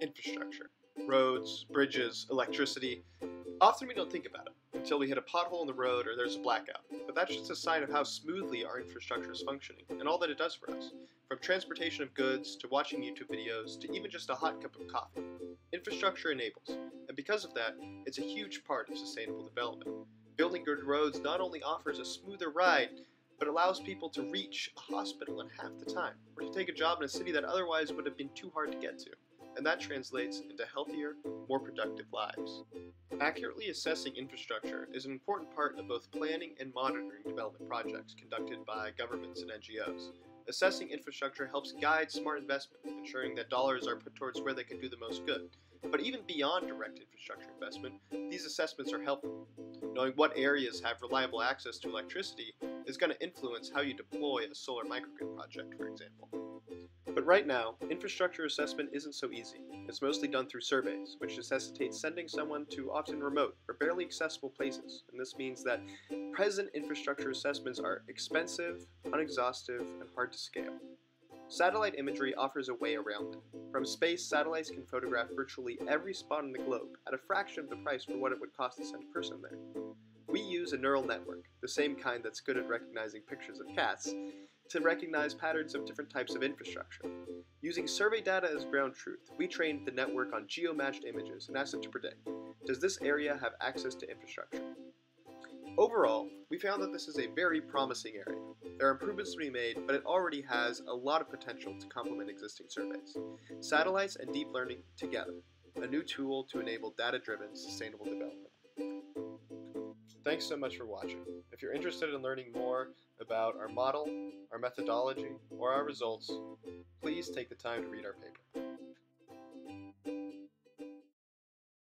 Infrastructure. Roads, bridges, electricity. Often we don't think about it until we hit a pothole in the road or there's a blackout. But that's just a sign of how smoothly our infrastructure is functioning and all that it does for us. From transportation of goods to watching YouTube videos to even just a hot cup of coffee. Infrastructure enables, and because of that, it's a huge part of sustainable development. Building good roads not only offers a smoother ride, but allows people to reach a hospital in half the time, or to take a job in a city that otherwise would have been too hard to get to and that translates into healthier, more productive lives. Accurately assessing infrastructure is an important part of both planning and monitoring development projects conducted by governments and NGOs. Assessing infrastructure helps guide smart investment, ensuring that dollars are put towards where they can do the most good. But even beyond direct infrastructure investment, these assessments are helpful. Knowing what areas have reliable access to electricity is going to influence how you deploy a solar microgrid project, for example. But right now, infrastructure assessment isn't so easy. It's mostly done through surveys, which necessitates sending someone to often remote or barely accessible places. And this means that present infrastructure assessments are expensive, unexhaustive, and hard to scale. Satellite imagery offers a way around it. From space, satellites can photograph virtually every spot on the globe at a fraction of the price for what it would cost to send a person there. We use a neural network, the same kind that's good at recognizing pictures of cats, to recognize patterns of different types of infrastructure. Using survey data as ground truth, we trained the network on geo-matched images and asked it to predict, does this area have access to infrastructure? Overall, we found that this is a very promising area. There are improvements to be made, but it already has a lot of potential to complement existing surveys. Satellites and deep learning together, a new tool to enable data-driven sustainable development. Thanks so much for watching. If you're interested in learning more about our model, our methodology, or our results, please take the time to read our paper.